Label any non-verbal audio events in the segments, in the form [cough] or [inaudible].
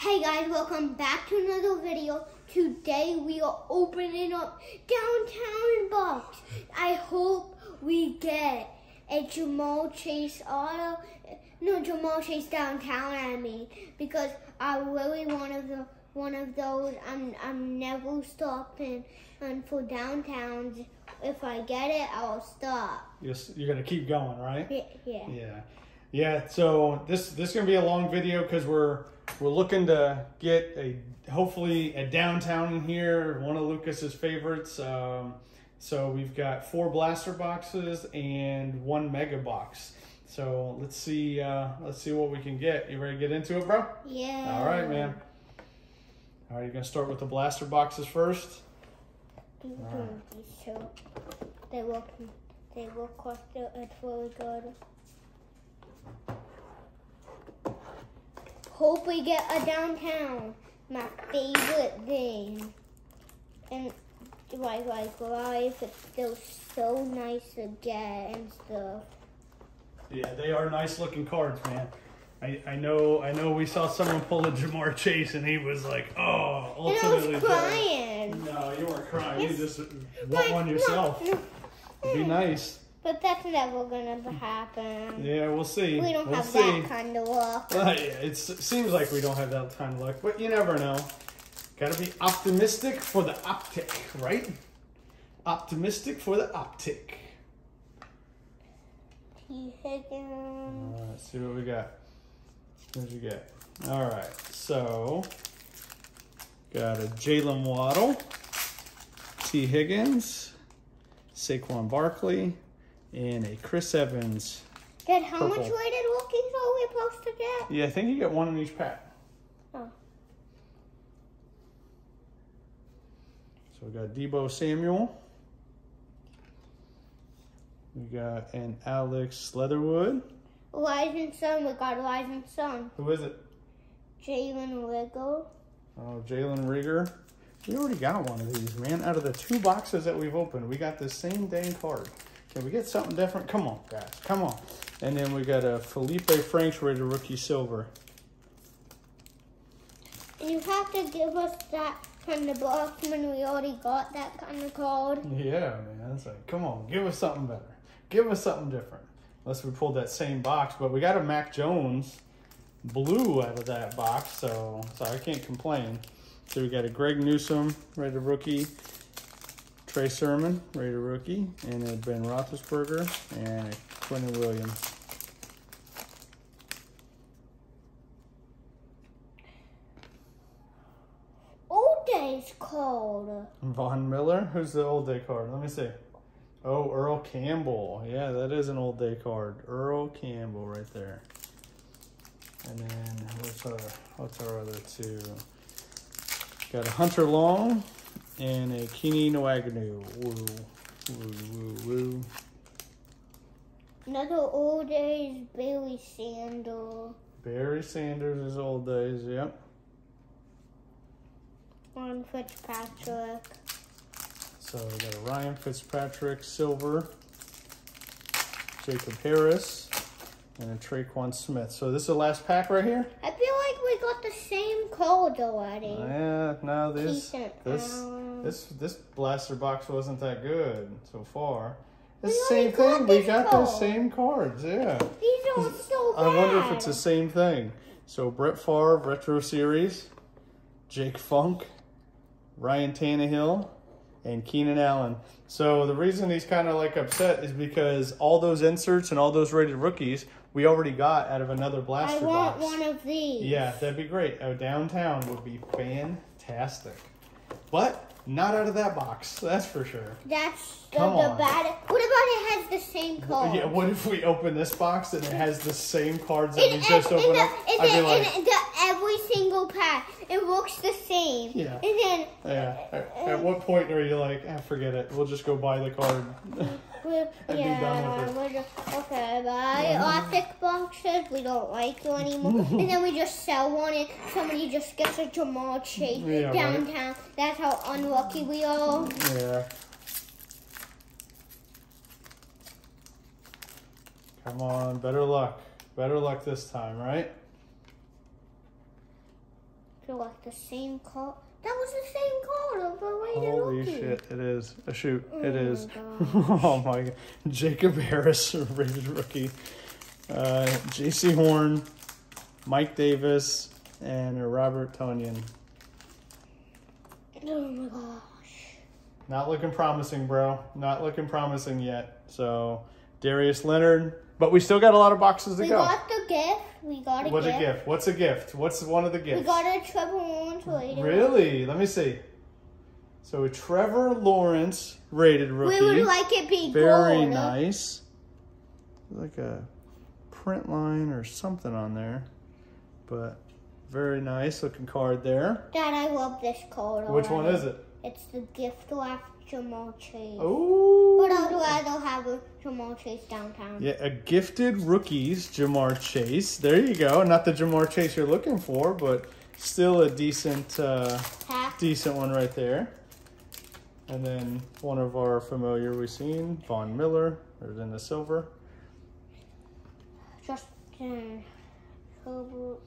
Hey guys, welcome back to another video. Today we are opening up Downtown Box. I hope we get a Jamal Chase auto. No, Jamal Chase Downtown, I mean, because I really want of the one of those. I'm I'm never stopping and for downtowns. If I get it, I'll stop. You're, you're gonna keep going, right? Yeah. yeah. Yeah. So this this is gonna be a long video because we're we're looking to get a hopefully a downtown here, one of Lucas's favorites. Um, so we've got four blaster boxes and one mega box. So let's see uh, let's see what we can get. You ready to get into it, bro? Yeah. All right, man. All right, you're gonna start with the blaster boxes first. So they look they look like it's really good. Hope we get a downtown. My favorite thing. And like like life, it's still so nice to get and stuff. Yeah, they are nice looking cards, man. I, I know I know we saw someone pull a Ja'Marr Chase and he was like, oh, And I ultimately. was crying. No, you weren't crying. You just want one yourself. no, no. Be nice. But that's never gonna happen. Yeah, we'll see. We don't we'll have see. that kind of luck. Well, yeah, it's, it seems like we don't have that kind of luck, but you never know. Got to be optimistic for the optic, right? Optimistic for the optic. Tee Higgins. All right, let's see what we got. What'd you get? All right, so got a Jaylen Waddle, Tee Higgins, Saquon Barkley, and a Chris Evans. Dad, how much Purple. rated rookies are we supposed to get? Yeah, I think you get one in each pack. Oh. So we got Deebo Samuel. We got an Alex Leatherwood. Rising Sun, we got Rising Sun. Who is it? Jalen Riggle. Oh, Jalen Reagor. We already got one of these, man. Out of the two boxes that we've opened, we got the same dang card. Can we get something different? Come on, guys. Come on. And then we got a Felipe Franks rated rookie silver. You have to give us that kind of box when we already got that kind of card. Yeah, man. It's like, come on, give us something better. Give us something different. Unless we pulled that same box, but we got a Mac Jones blue out of that box, so so I can't complain. So we got a Greg Newsome rated rookie, Trey Sermon rated rookie, and a Ben Roethlisberger and a Quentin Williams. Old days card. Von Miller, who's the old day card? Let me see. Oh, Earl Campbell. Yeah, that is an old day card. Earl Campbell right there. And then what's our what's our other two? Got a Hunter Long and a Kene Nwangwu. Woo, woo, woo, woo. Another old days Bailey Sandal. Barry Sanders is old days. Yep. On Fitzpatrick. So we got a Ryan Fitzpatrick silver, Jacob Harris, and a Tre'Quan Smith. So this is the last pack right here. Like we got the same card already. Yeah, no, this this Um, this this blaster box wasn't that good so far. It's the same thing. We got those same cards. Yeah. These are so bad. I wonder if it's the same thing. So Brett Favre retro series, Jake Funk, Ryan Tannehill, and Keenan Allen. So the reason he's kind of like upset is because all those inserts and all those rated rookies we already got out of another blaster box. I want box. one of these. Yeah, that'd be great. Oh, downtown would be fantastic. But not out of that box, that's for sure. That's the, Come the on. bad. What about it has the same card? Yeah, what if we open this box and it has the same cards that we In, just opened the, up? in, I'd be the, like, in the every single pack, it looks the same. Yeah. And then yeah. At, at what point are you like, ah, forget it, we'll just go buy the card? [laughs] we're, I'd be yeah, done with it. we're just okay. Buy Optic boxes. We don't like you anymore. [laughs] and then we just sell one, and somebody just gets a Jamal Chase Yeah, right. downtown. That's how unlucky we are. Yeah. Come on, better luck. Better luck this time, right? feel like the same card. That was the same of the rated Holy shit, it is. A shoot, it [laughs] Oh my oh my god. Jacob Harris, [laughs] rated rookie. Uh, Jaycee Horn, Mike Davis, and Robert Tonyan. Oh my gosh. Not looking promising, bro. Not looking promising yet. So, Darius Leonard. But we still got a lot of boxes to We go. We got the gift. We got a What's gift. a gift? What's a gift? What's one of the gifts? We got a Trevor Lawrence rated. Really? Let me see. So a Trevor Lawrence rated rookie. We would like it be Very gold. nice. Like a print line or something on there. But very nice looking card there. Dad, I love this card. Which one is it? It's the gift wrap Jamal Chase. Oh. But I'd rather have a Jamal Chase downtown. Yeah, a gifted rookies, Ja'Marr Chase. There you go. Not the Ja'Marr Chase you're looking for, but still a decent uh, decent one right there. And then one of our familiar we've seen, Von Miller, there's in the silver. Justin Herbert.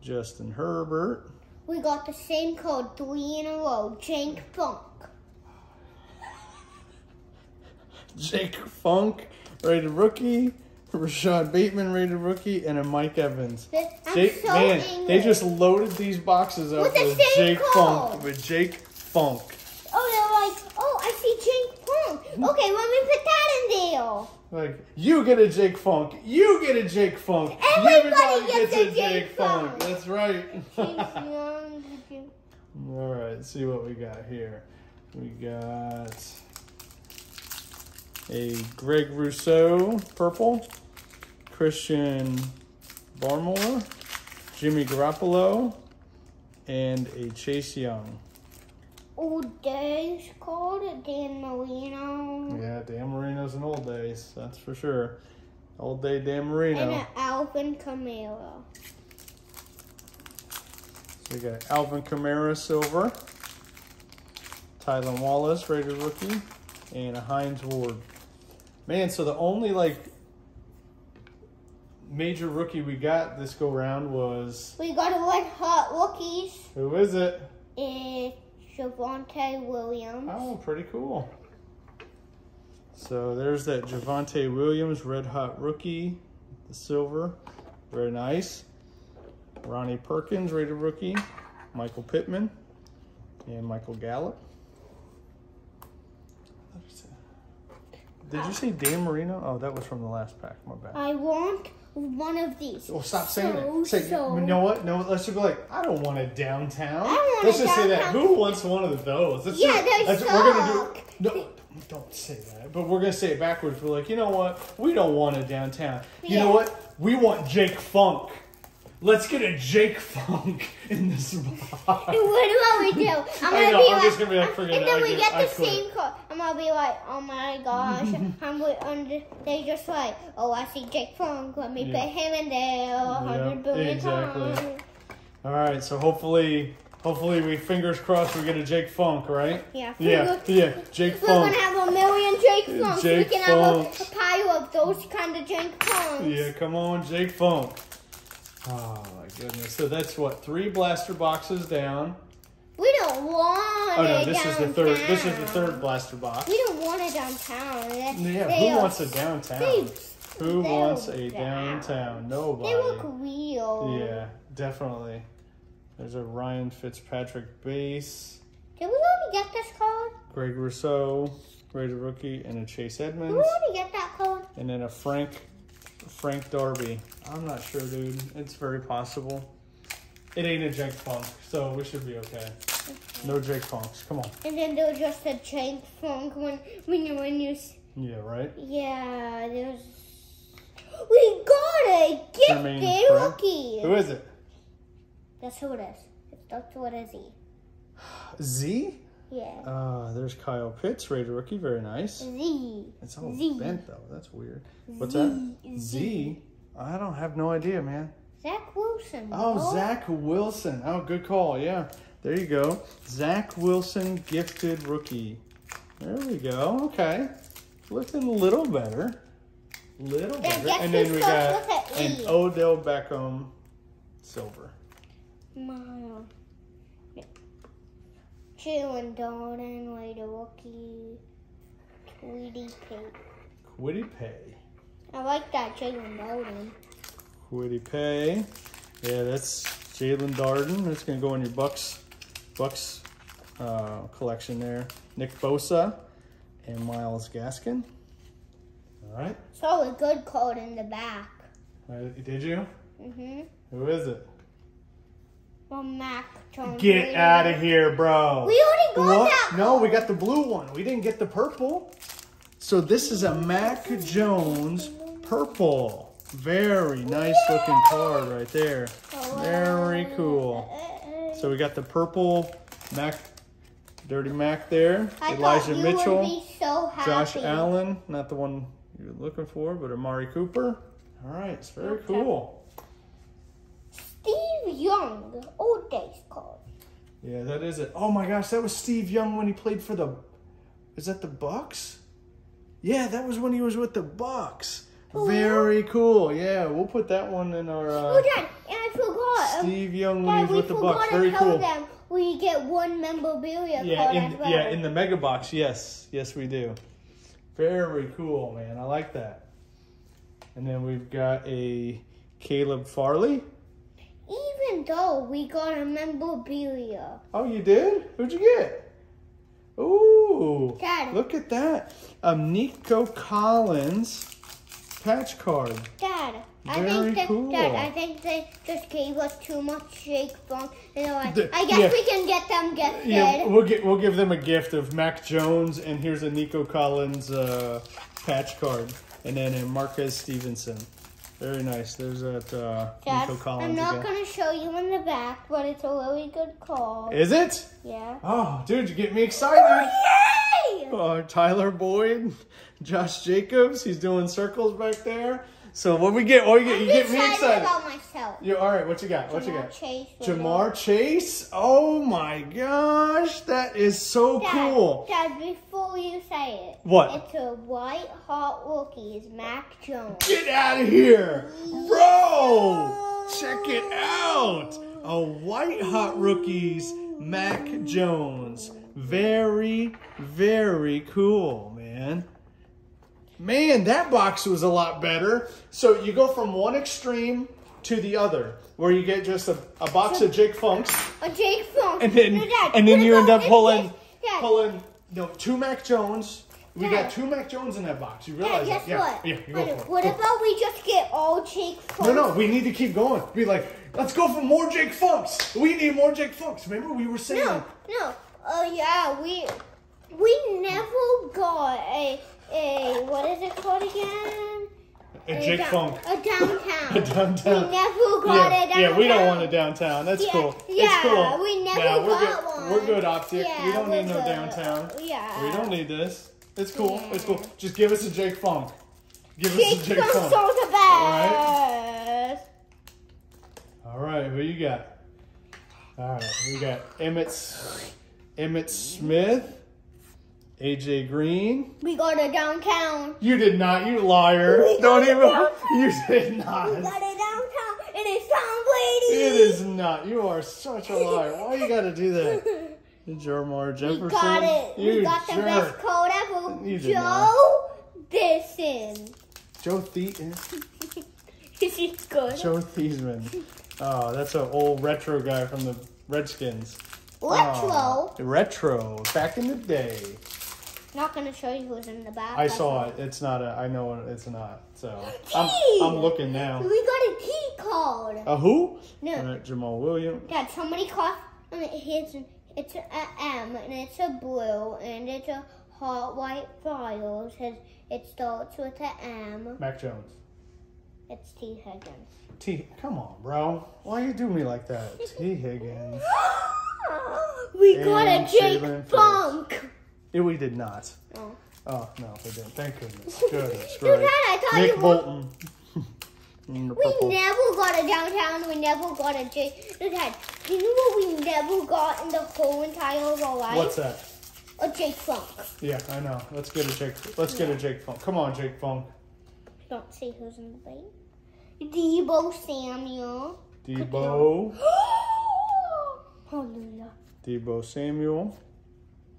Justin Herbert. We got the same code three in a row. Jank Funk. Jake Funk, rated rookie. Rashod Bateman, rated rookie, and a Mike Evans. I'm Jake, so man, angry. they just loaded these boxes up With with Jake. Funk. With Jake Funk. Oh, they're like, oh, I see Jake Funk. Okay, let me put that in there. Like, you get a Jake Funk. You get a Jake Funk. Everybody gets a Jake Funk. That's right. [laughs] All right, let's see what we got here. We got a Greg Rousseau purple, Christian Barmore, Jimmy Garoppolo, and a Chase Young. Old days called Dan Marino. Yeah, Dan Marino's in old days, that's for sure. Old day Dan Marino. And an Alvin Kamara. So we got Alvin Kamara silver, Tylan Wallace rated rookie, and a Hines Ward. Man, so the only like major rookie we got this go round was We got a red hot rookies. who is it? It's Javonte Williams. Oh, pretty cool. So there's that Javonte Williams red hot rookie, the silver, very nice. Ronnie Perkins rated rookie, Michael Pittman, and Michael Gallup. Did you say Dan Marino? Oh, that was from the last pack. My bad. I want one of these. Well, stop saying So, it. Say, so- you know what? No, let's just be like, I don't want a downtown. I want let's a just say that. Who wants one of those? Let's Yeah, do, let's- We're gonna do. No, don't say that. But we're gonna say it backwards. We're like, you know what? We don't want a downtown. You know what? We want Jake Funk. Let's get a Jake Funk [laughs] in this box. What do we do? [laughs] I'm gonna I know, be I'm like, just gonna be like, forget and it, then we get I the quit. same card. I'm gonna be like, oh my gosh, [laughs] I'm with under. They just like, oh, I see Jake Funk. Let me Yeah. put him in there a hundred billion exactly. times. All right, so hopefully, hopefully we fingers crossed we get a Jake Funk, right? Yeah, Yeah, yeah, Jake Funk. We're gonna have a million Jake Funks. Jake we can have a, a pile of those kind of Jake Funks. Yeah, come on, Jake Funk. Oh my goodness. So that's what three blaster boxes down. We don't want Oh no, this downtown. is the third. This is the third blaster box. We don't want it downtown. Yeah, they who wants a downtown? They, Who they wants a downtown? Nobody. They look real. Yeah, definitely. There's a Ryan Fitzpatrick base, Did we already get this card? Greg Rousseau, rated rookie, and a Chase Edmonds. Did we already get that card? and then a Frank Frank Darby. I'm not sure, dude. It's very possible. It ain't a Jake Funk, so we should be okay. No Jake Funks. Come on. And then there was just a Jake Funk when when you when you Yeah, right. yeah there's [gasps] we got a gifted rookie. Who is it? That's who it is. It's That's what is he? Z? Yeah. Uh, there's Kyle Pitts, rated rookie. Very nice. Z. It's all Z. bent though. That's weird. What's Z. that? Z? I don't have no idea, man. Zach Wilson. Oh, bro. Zach Wilson. Oh, good call. Yeah. There you go. Zach Wilson, gifted rookie. There we go. Okay. Looking a little better. Little better. And then we got an? Odell Beckham silver. Mile. Jaelon Darden, Wade rookie, Tweety Pate. Kwity Paye. I like that Jaelon Darden. Kwity Paye. Yeah, that's Jaelon Darden. That's gonna go in your Bucs Bucs uh, collection there. Nick Bosa and Myles Gaskin. All right. So a good card in the back. Uh, did you? Mm-hmm. Who is it? Well, Mac Jones. Get out of here, bro. We already got that. No, we got the blue one. We didn't get the purple. So this is a Mac Jones purple. Very nice looking card right there. Very cool. So we got the purple Mac, Dirty Mac there. I Elijah Mitchell, so. Josh Allen, not the one you're looking for, but Amari Cooper. All right, it's very Okay. cool. Young, old days card. Yeah, that is it. Oh my gosh, that was Steve Young when he played for the. Is that the Bucs? Yeah, that was when he was with the Bucs. Very cool. Yeah, we'll put that one in our uh, oh, Dad, and I forgot. um, Steve Young when he was with the Bucs. to Very tell cool. them we get one memorabilia Yeah, card in well. yeah in the mega box. Yes, yes we do. Very cool, man. I like that. And then we've got a Caleb Farley. Even though we got a memorabilia. Oh, you did? Who'd you get? Ooh, Dad. look at that. A Nico Collins patch card. Dad, I Very think that, cool. Dad, I think they just gave us too much shake. You know, I, The- I guess yeah. we can get them gifted. Yeah, we'll get we'll give them a gift of Mac Jones, and here's a Nico Collins uh, patch card, and then a Marquez Stevenson. Very nice. There's that uh, Dad, Nico Collins I'm not gonna show you in the back, but it's a really good call. Is it? yeah. Oh, dude, you get me excited. [laughs] Yay! Uh, Tyler Boyd, Josh Jacobs, he's doing circles back there. So what we get? Oh, what we get? You get me excited about myself. You all right? What you got? What you got? Chase Ja'Marr Chase. Oh my gosh, that is so Dad, cool. Dad, before you say it, What? It's a white hot rookies, Mac Jones. Get out of here, bro! Check it out. A white hot rookies, Mac Jones. Very, very cool, man. Man, that box was a lot better. So you go from one extreme to the other, where you get just a, a box of Jake Funks, A Jake Funk. and then No, Dad, and then you end up pulling pulling no two Mac Jones. We Dad. got two Mac Jones in that box. You Dad, realize guess that? Yeah, what? yeah. You go what it. what Go. about we just get all Jake Funks? No, no, we need to keep going. Be like, let's go for more Jake Funks. We need more Jake Funks. Remember we were saying No, no. Oh yeah, we we never got a a what is it called again? a Jake down- Funk. A downtown. [laughs] A downtown. We never got yeah, a downtown. yeah, we don't want a downtown. That's Yeah, cool. yeah, it's cool. we never Nah, we're got good. one. We're good, Optic. Yeah, we don't need no good. downtown. Yeah. We don't need this. It's cool. It's cool. Just give us a Jake Funk. Give us Jake a Jake Funks Funk. the best. All right, who you got? All right, we got Emmitt Emmitt Smith, AJ Green. We got a downtown. You did not, you liar. We Don't got even. it [laughs] You did not. We not. got a downtown. It is Tom Brady. It is not. You are such a liar. Why you gotta do that? [laughs] Jermar Jefferson. We got it. You we got the best code ever. You did Joe Disson. Joe [laughs] he good? Joe Theismann. Oh, that's an old retro guy from the Redskins. Retro. Oh, retro. Back in the day. Not gonna show you who's in the back. I saw it. It's not a. I know it's not. So [gasps] I'm, T. I'm looking now. We got a T card. A who? No. All right, Jamaal Williams. Dad, somebody called. It's it's a M and it's a blue and it's a hot white file. It says it starts with a M. Mac Jones. It's Tee Higgins. T. Come on, bro. Why you do me like that? Tee Higgins. [gasps] we got And a Jake. Funk. Yeah, we did not. Oh. Oh no, we didn't. Thank goodness. [laughs] Goodness, Dude, Dad. I thought Nick you Bolton. [laughs] We never got a downtown. We never got a J. At you know what we never got in the whole entire of our life? What's that? A Jake Funk. Yeah, I know. Let's get a Jake. Let's get a Jake Funk. Come on, Jake Funk. Don't see who's in the bait. Deebo Samuel. Deebo. [gasps] Hallelujah. Deebo Samuel.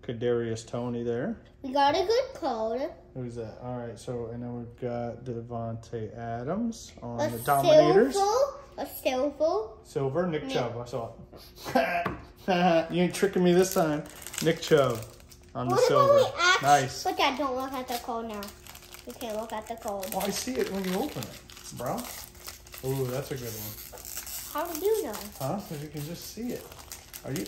Kadarius Toney there. We got a good code. Who's that? All right, so and then we've got Davante Adams on A the Dominators. silver. A silver. Silver, Nick Nick. Chubb. I saw it. [laughs] you ain't tricking me this time. Nick Chubb on the silver. about we act? Nice. But Dad, don't look at the code now. You can't look at the code. Oh, I see it when you open it, bro. Ooh, that's a good one. How do you know? Huh? Because you can just see it. Are you?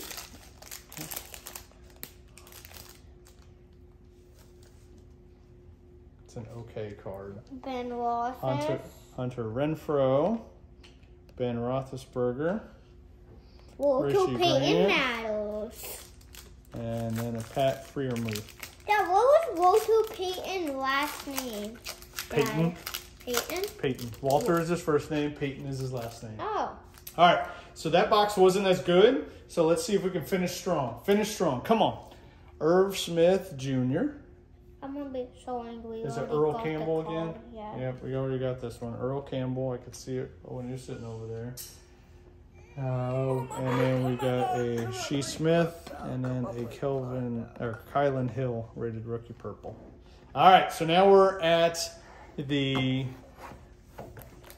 It's an okay card. Ben Ross. Hunter Hunter Renfrow, Ben Roethlisberger, Walter Payton Grant. Matters. and then a Pat Freiermuth. Dad, what was Walter Payton's last name? Dad? Payton. Payton? Payton. Walter is his first name. Payton is his last name. Oh. All right. So that box wasn't as good. So let's see if we can finish strong. Finish strong. Come on. Irv Smith Jr. I'm gonna be so angry. Is it Earl Campbell again? Yeah. Yep, we already got this one. Earl Campbell. I could see it when you're sitting over there. Uh, and then we got a Shi Smith, and then a Kelvin or Kylin Hill rated rookie purple. All right, so now we're at the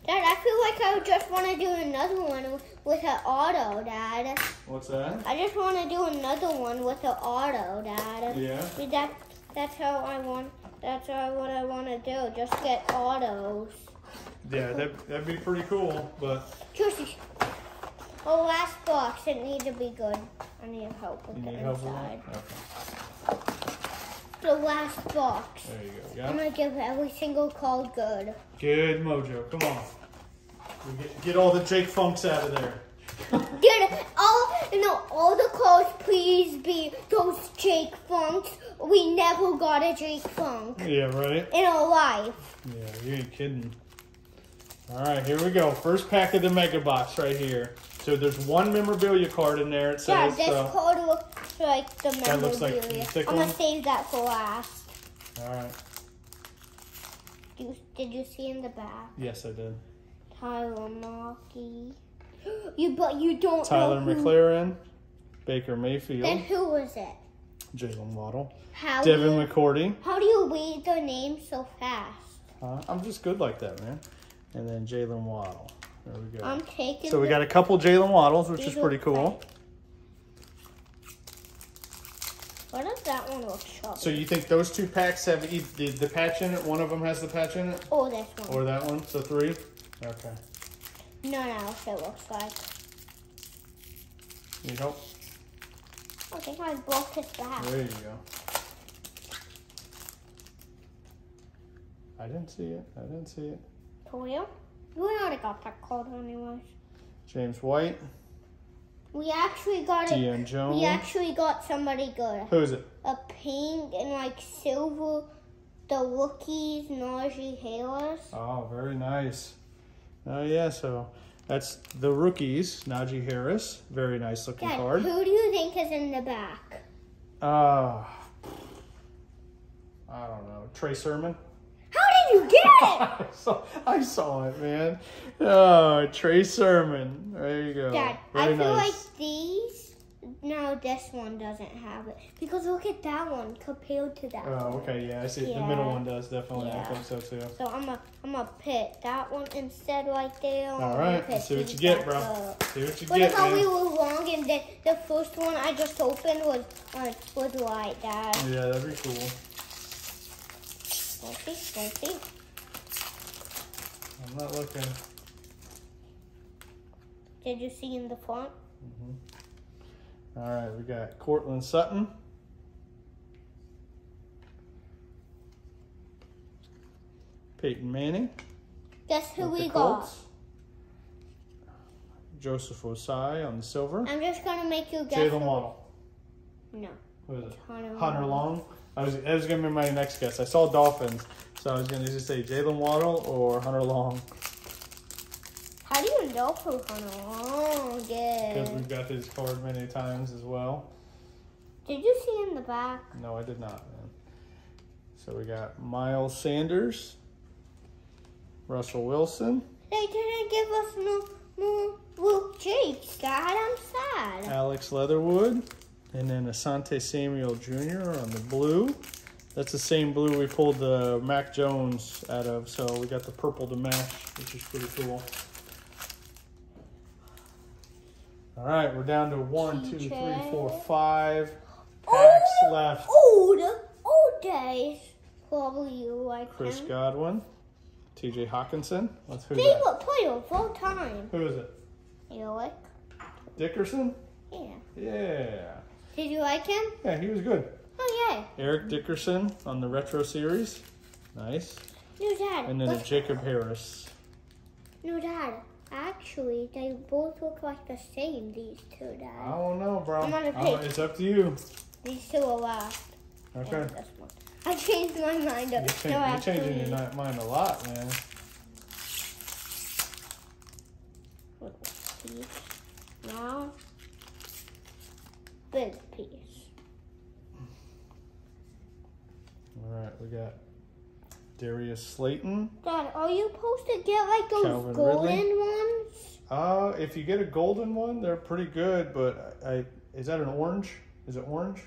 Dad, I feel like I just want to do another one with an auto, Dad. what's that? I just want to do another one with an auto, Dad. Yeah. That, that's how I want. That's how, what I want to do. Just get autos. Yeah, that that'd be pretty cool. But Juicy. Oh, last box. It needs to be good. I need help with you the need help with inside. Okay. The last box. There you go. I'm gonna give every single card good. Good mojo. Come on. Get, get all the Jake Funks out of there. Get all no all the cards please be those Jake Funks. We never got a Jake Funk Yeah, right. in our life. Yeah, you ain't kidding. All right, here we go. First pack of the mega box right here. So there's one memorabilia card in there. It says. Yeah, this uh, card looks like the That looks like the I'm gonna one? save that for last. all right. You, did you see in the back? Yes, I did. Tyler Markey. [gasps] You but you don't Tyler know who, McLaren, Baker Then Mayfield, who was it? Jaylen Waddle, How Devin you, McCourty. how do you read their names so fast? Uh, I'm just good like that, man. And then Jaylen Waddle. There we go. I'm taking. so we got a couple Jaylen Waddles, which is pretty cool. What does that one look chubby? So you think those two packs have the, the patch in it? One of them has the patch in it, oh, this one. or that one? So three. Okay. No, no, what it looks like. Need help? I think I broke his back. There you go. I didn't see it. I didn't see it. For real? We already got that card anyways. James White, We actually got it. Jones. We actually got somebody good. Who is it? A pink and like silver. The rookies, Najee Harris. Oh, very nice. Oh yeah, so that's the rookies. Najee Harris, very nice looking Dad, card. who do you think is in the back? Uh, I don't know. Trey Sermon. How did you get it? [laughs] I saw, I saw it, man. Oh, Trey Sermon. There you go. Dad, I Very feel nice. like these. No, this one doesn't have it because look at that one compared to that. Oh, one. okay, yeah, I see. The middle one does definitely. I think so too. So I'm a I'm a pit that one instead right there. All right, pick let's see what you get, bro. up. See what you What get, about man. we were wrong and the, the first one I just opened was uh, was right, Dad? Yeah, that'd be cool. Don't see, don't see. I'm not looking. Did you see in the front? All right, we got Courtland Sutton. Peyton Manning. Guess who we got? Joseph Ossai on the silver. I'm just gonna make you guess. Jaylen Waddle. No, What is it? Hunter. Hunter Long. I was that was gonna be my next guess. I saw Dolphins, so I was gonna just say Jaylen Waddle or Hunter Long How do you know who Hunter Long because we've got his card many times as well. Did you see in the back? No, I did not, man. So we got Miles Sanders, Russell Wilson, They didn't give us no no Well, Jake's dad, I'm sad. Alex Leatherwood, and then Asante Samuel Jr. on the blue. That's the same blue we pulled the Mac Jones out of, so we got the purple to match, which is pretty cool. All right, we're down to one, two, three, four, five packs Oh, left. Old, old days. Probably you like Chris him. Godwin, T.J. Hockenson. Let's who's that? Favorite player of all time. Who is it? You like? Dickerson? Yeah. Yeah. Did you like him? Yeah, he was good. Oh yeah. Eric Dickerson on the retro series. Nice. No dad. And then Jacob Harris. no dad. Actually, they both look like the same. These two I dad. don't know, bro. I'm on a I don't- it's up to you. These two are last. Okay. And this one. I changed my mind. You're, Up. cha- no, you're changing your mind a lot, man. piece. Now, big piece. All right, we got Darius Slayton. Dad, are you supposed to get like those Calvin golden Ridley? ones? Uh, if you get a golden one, they're pretty good. But I, is that an orange? Is it orange?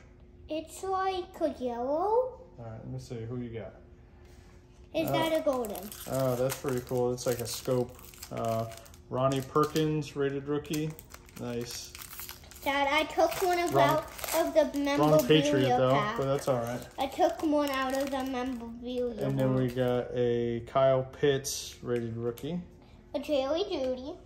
It's like a yellow. All right, let me see who you got. Is Oh. that a golden? Oh, that's pretty cool. It's like a scope. Uh, Ronnie Perkins, rated rookie. Nice. Dad, I took one of Wrong- out of the Wrong Patriot memorabilia though, pack. but that's all right. I took one out of the memorabilia. And then we got a Kyle Pitts, rated rookie. a Jerry Jeudy.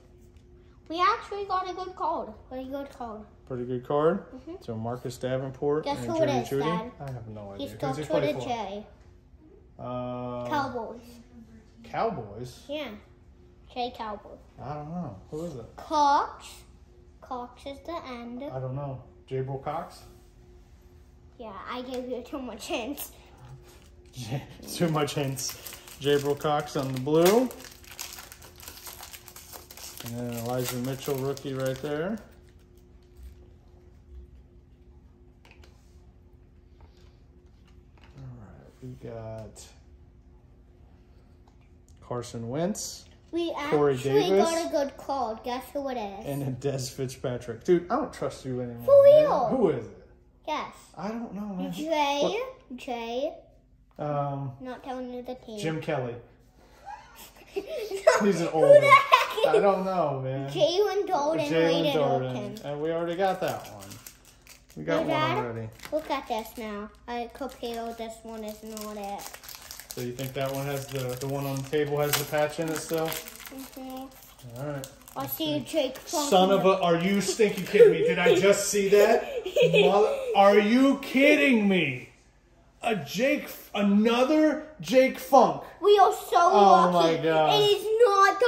We actually got a good card. Pretty good card. Pretty good card. Mhm. So Marcus Davenport Guess and who it Jerry is, Judy. Dad? I have no idea. He Who's stuck he to play the for? J. Uh, Cowboys. Cowboys. Yeah. J Cowboys. I don't know. Who is it? Cox. Cox is the end. I don't know. Jabril Cox. Yeah, I gave you too much hints. [laughs] Too much hints. Jabril Cox on the blue. And then Elijah Mitchell, rookie, right there. All right, we got Carson Wentz We Corey actually Davis. got a good card. Guess who it is? and a Dez Fitzpatrick. Dude, I don't trust you anymore. For man. Who is it? Guess. I don't know, man. Jay. Jay. Um, Not telling you the team. Jim Kelly. no, [laughs] He's an Who old the one. I [laughs] don't know, man. Jalen Dalton Jalen Jordan. And we already got that one. We got Your one already. Look at this now. I compared this one is not it. So you think that one has the the one on the table has the patch in it still? Mhm. All right. I see Jake Funk. Son of a, are you stinking kidding me? Did I just see that? Mother, are you kidding me? A Jake, another Jake Funk. We are so Oh lucky. my God. It is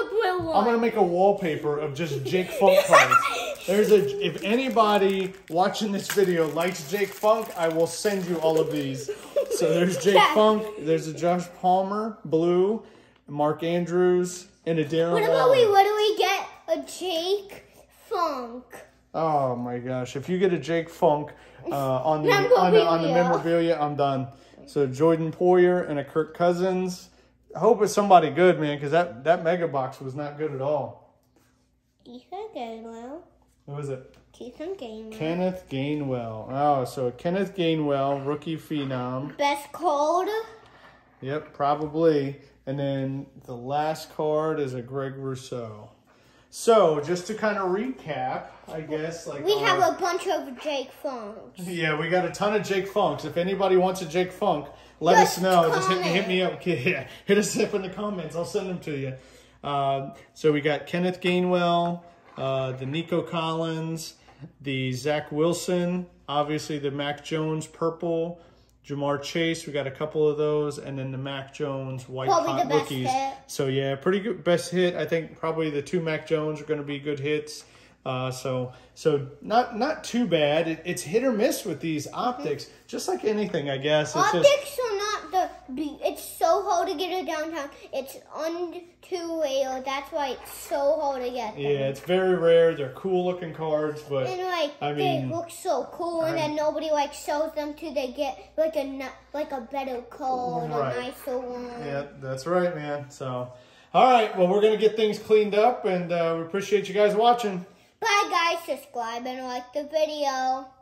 blue one. I'm gonna make a wallpaper of just [laughs] Jake Funk cards. There's a if anybody watching this video likes Jake Funk, I will send you all of these. So there's Jake Yeah. Funk, there's a Josh Palmer, blue, Mark Andrews, and a Darren What about Waller. we? What do we get? A Jake Funk. Oh my gosh! If you get a Jake Funk uh, on the on the, on the memorabilia, I'm done. So Jordan Poyer and a Kirk Cousins. I hope it's somebody good, man, because that that mega box was not good at all. Ethan Gainwell. What was it? Ethan Gainwell. Kenneth Gainwell. Oh, so Kenneth Gainwell, rookie phenom. Best card. Yep, probably. And then the last card is a Greg Rousseau. So just to kind of recap, I guess like We our- have a bunch of Jake Funks. [laughs] Yeah, we got a ton of Jake Funks. If anybody wants a Jake Funk, let Just us know. Just hit, comment. hit me up. [laughs] Yeah, hit us up in the comments. I'll send them to you. Um, so we got Kenneth Gainwell, uh, the Nico Collins, the Zach Wilson, obviously the Mac Jones purple, Ja'Marr Chase. We got a couple of those, and then the Mac Jones white Probably hot the best rookies. hit. So yeah, pretty good best hit. I think probably the two Mac Jones are going to be good hits. Uh, so so not not too bad. It, it's hit or miss with these optics, just like anything, I guess. It's just Optics are not the be. It's so hard to get it downtown. It's on two rail. That's why it's so hard to get. Them. yeah, it's very rare. They're cool looking cards, but And like I they look so cool, and then nobody like shows them till they get like a like a better card, Right. a nicer one. yeah, that's right, man. So All right, well, we're going to get things cleaned up, and uh, we appreciate you guys watching. Bye guys, subscribe and like the video.